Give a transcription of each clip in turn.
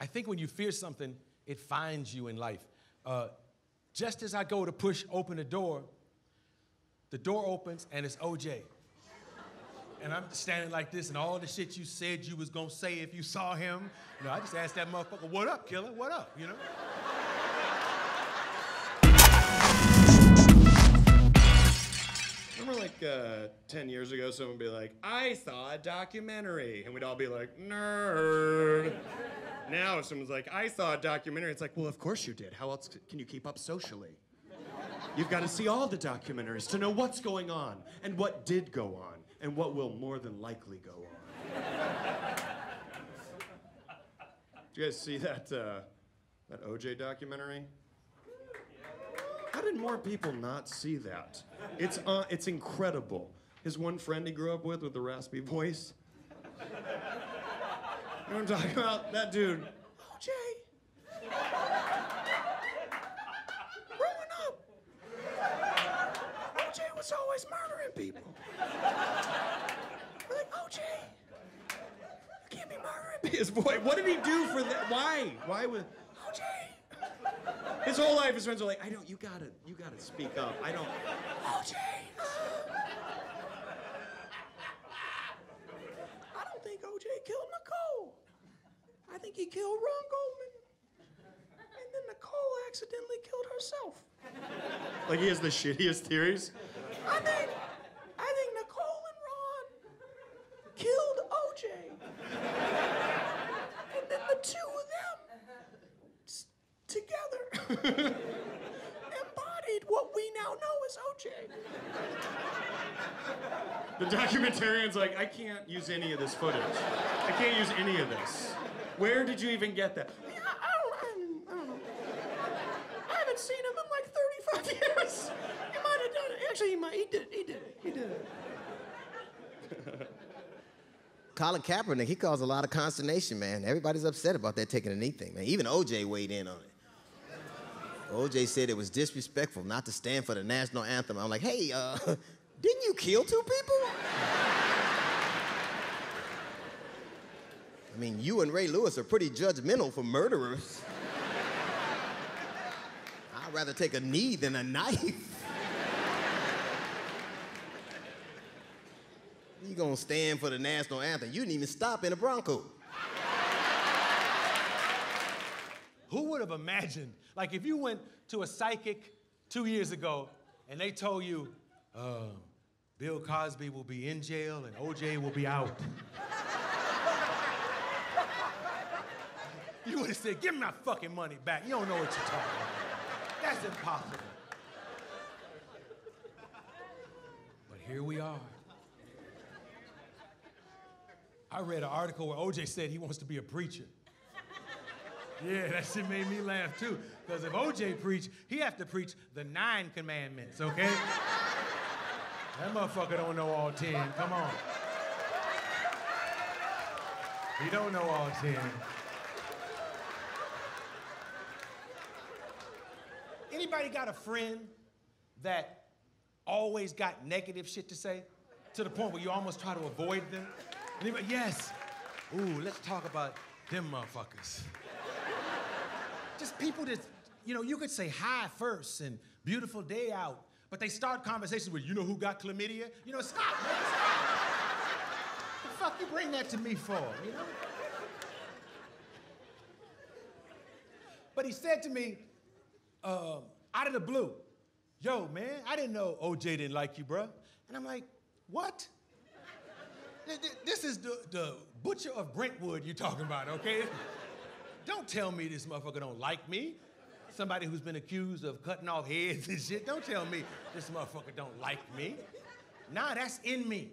I think when you fear something, it finds you in life. Uh, just as I go to push open the door, the door opens and it's OJ. And I'm standing like this, and all the shit you said you was gonna say if you saw him, you know, I just asked that motherfucker, what up, killer? What up? You know? Remember, like uh, 10 years ago, someone would be like, I saw a documentary. And we'd all be like, nerd. now, if someone's like, I saw a documentary, it's like, well, of course you did. How else can you keep up socially? You've got to see all the documentaries to know what's going on and what did go on and what will more than likely go on. Did you guys see that, uh, that OJ documentary? How did more people not see that? It's, uh, it's incredible. His one friend he grew up with with the raspy voice. You know what I'm talking about? That dude. OJ. Growing up, OJ was always murdering people. We're like, OJ, you can't be murdering people. His boy, what did he do for that? Why? Why was OJ? His whole life, his friends are like, I don't, you gotta, you gotta speak up. I don't. Oh, OJ! I don't think OJ killed Nicole. I think he killed Ron Goldman. And then Nicole accidentally killed herself. Like he has the shittiest theories. I think, I think Nicole and Ron killed OJ. And then the two of them s- together embodied what we now know as OJ. The documentarian's like, I can't use any of this footage. I can't use any of this. Where did you even get that? I, I, don't, I, don't, I don't know. I haven't seen him in like 35 years. He might have done it. Actually, he might. He did. He did. it. He did. it. Colin Kaepernick, he caused a lot of consternation, man. Everybody's upset about that taking a knee thing, man. Even OJ weighed in on it. OJ said it was disrespectful not to stand for the national anthem. I'm like, hey, uh, didn't you kill two people? I mean, you and Ray Lewis are pretty judgmental for murderers. I'd rather take a knee than a knife. You gonna stand for the national anthem? You didn't even stop in a Bronco. Who would have imagined? Like, if you went to a psychic two years ago and they told you, uh, Bill Cosby will be in jail and OJ will be out. you would have said, Give me my fucking money back. You don't know what you're talking about. That's impossible. But here we are. I read an article where OJ said he wants to be a preacher. Yeah, that shit made me laugh too. Because if OJ preach, he have to preach the nine commandments, okay? that motherfucker don't know all ten. Come on. He don't know all ten. Anybody got a friend that always got negative shit to say? To the point where you almost try to avoid them? Anybody? Yes. Ooh, let's talk about them motherfuckers. Just people that, you know, you could say hi first and beautiful day out, but they start conversations with, you know who got chlamydia? You know, stop, man, stop. the fuck you bring that to me for, you know? But he said to me, um, out of the blue, yo, man, I didn't know OJ didn't like you, bruh. And I'm like, what? Th- th- This is the, the butcher of Brentwood you're talking about, okay? Don't tell me this motherfucker don't like me. Somebody who's been accused of cutting off heads and shit. Don't tell me this motherfucker don't like me. Nah, that's in me.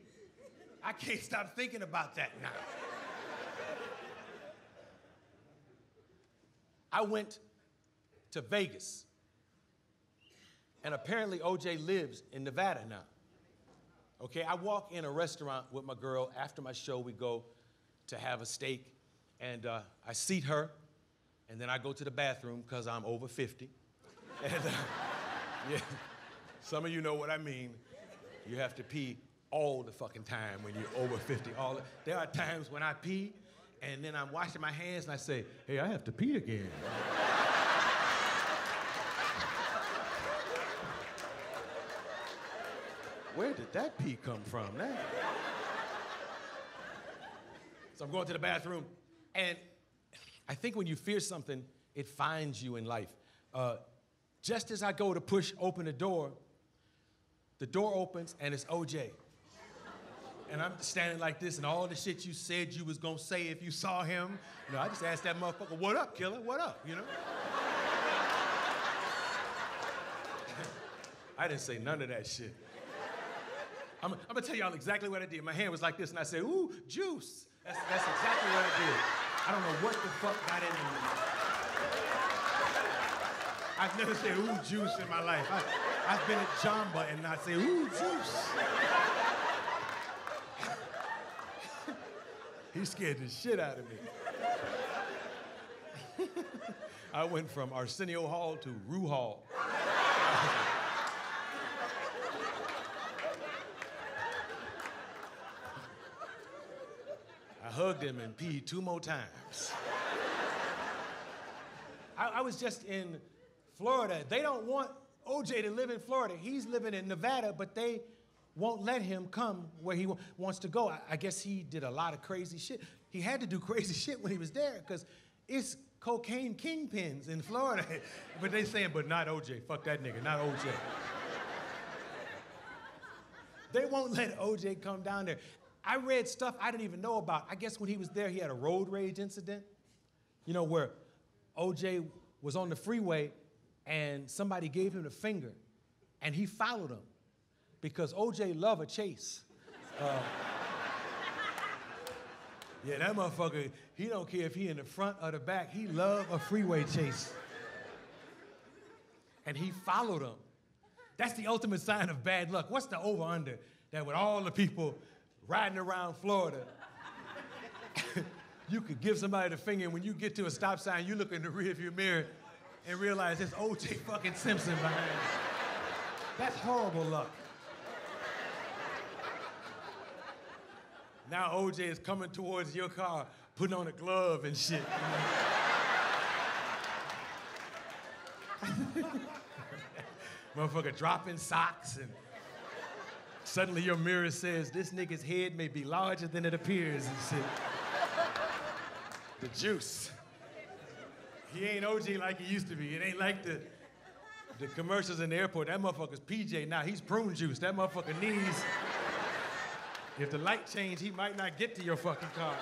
I can't stop thinking about that now. I went to Vegas. And apparently OJ lives in Nevada now. Okay, I walk in a restaurant with my girl. After my show, we go to have a steak, and uh, I seat her, and then I go to the bathroom because I'm over 50. And uh, yeah, some of you know what I mean. You have to pee all the fucking time when you're over 50. All the, there are times when I pee, And then I'm washing my hands and I say, hey, I have to pee again. Where did that pee come from? That... So I'm going to the bathroom, and I think when you fear something, it finds you in life. Uh, just as I go to push open the door, the door opens and it's OJ. And I'm standing like this, and all the shit you said you was gonna say if you saw him, you know, I just asked that motherfucker, what up, killer? What up? You know? I didn't say none of that shit. I'm, I'm, gonna tell y'all exactly what I did. My hand was like this, and I said, ooh, juice. That's, that's exactly what I did. I don't know what the fuck got into me. I've never said ooh, juice in my life. I, I've been at Jamba and not say ooh, juice. he scared the shit out of me. I went from Arsenio Hall to Rue Hall. I hugged him and peed two more times. I, I, was just in Florida. They don't want OJ to live in Florida. He's living in Nevada, but they won't let him come where he wants to go. I, I guess he did a lot of crazy shit. He had to do crazy shit when he was there because it's cocaine kingpins in Florida. but they saying, but not OJ. Fuck that nigga, not OJ. they won't let OJ come down there. I read stuff I didn't even know about. I guess when he was there, he had a road rage incident, you know, where OJ was on the freeway and somebody gave him the finger and he followed him because OJ loved a chase. Uh, yeah, that motherfucker, he don't care if he in the front or the back, he love a freeway chase. And he followed him. That's the ultimate sign of bad luck. What's the over under that with all the people riding around Florida, you could give somebody the finger, and when you get to a stop sign, you look in the rearview mirror and realize it's O.J. fucking Simpson behind you. That's horrible luck. Now OJ is coming towards your car, putting on a glove and shit. Motherfucker dropping socks and Suddenly your mirror says, this nigga's head may be larger than it appears and shit. the juice. He ain't OG like he used to be. It ain't like the, the commercials in the airport. That motherfucker's PJ now. He's prune juice. That motherfucker needs. If the light change, he might not get to your fucking car.